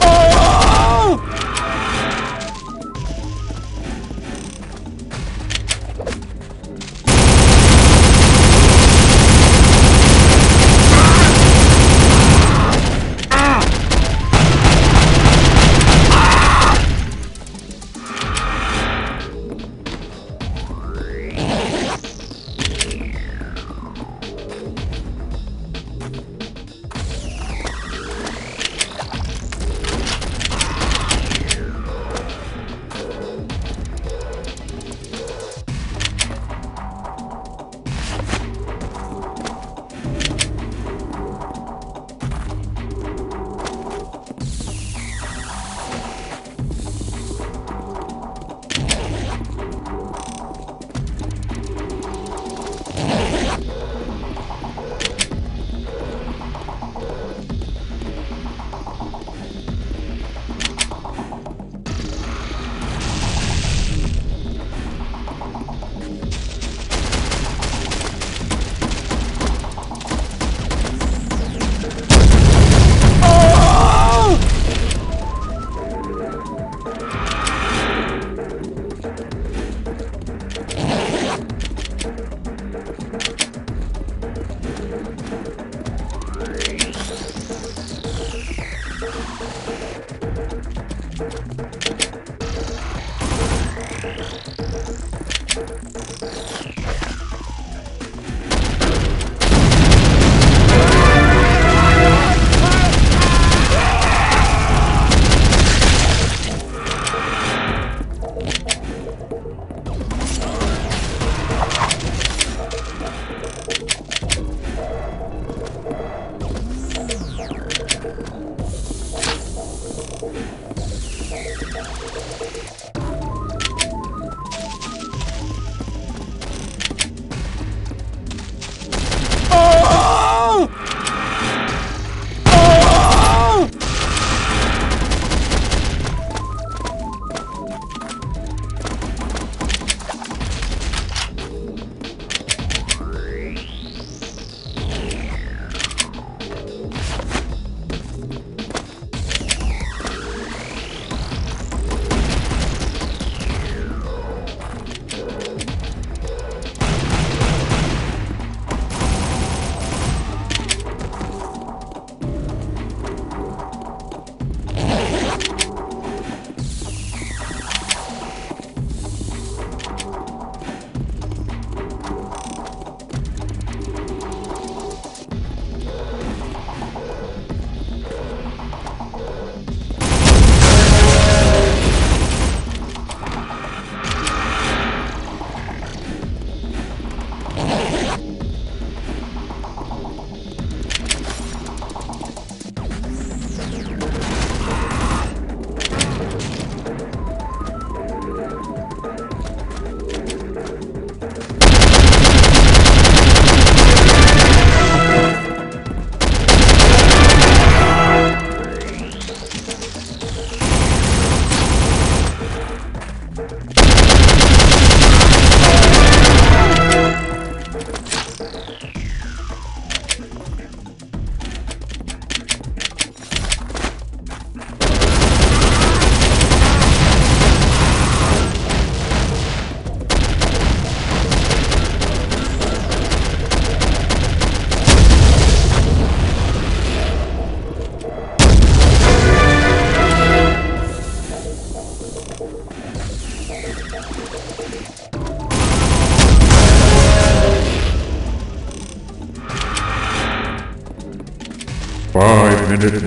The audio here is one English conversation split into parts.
Oh!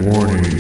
Warning.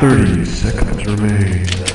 30 seconds remain.